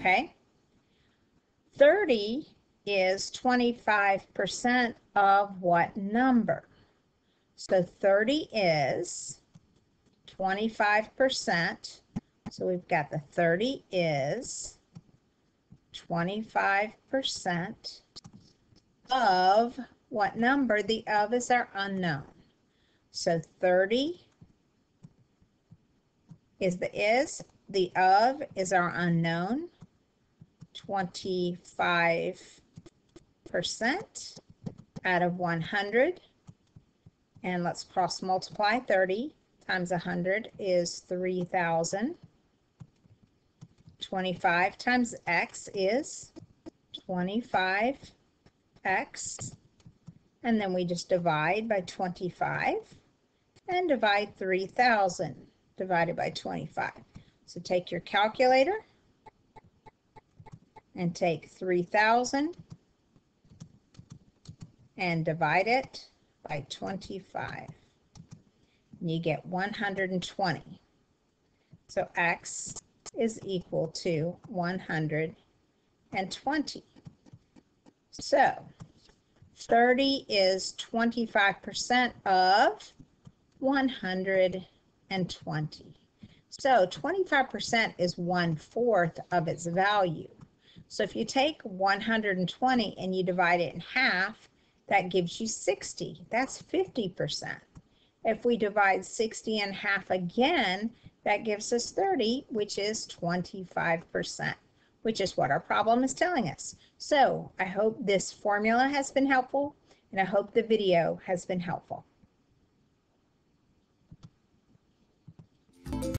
Okay? 30 is 25% of what number? So 30 is 25%. So we've got the 30 is 25% of what number? The of is our unknown. So 30 is the is, the of is our unknown. 25% out of 100. And let's cross multiply 30 times 100 is 3,000. 25 times x is 25x. And then we just divide by 25 and divide 3,000 divided by 25. So take your calculator and take 3,000 and divide it by 25. And you get 120. So x is equal to 120. So 30 is 25% of 120. So 25% is one fourth of its value. So if you take 120 and you divide it in half, that gives you 60. That's 50%. If we divide 60 in half again, that gives us 30, which is 25%, which is what our problem is telling us. So I hope this formula has been helpful, and I hope the video has been helpful.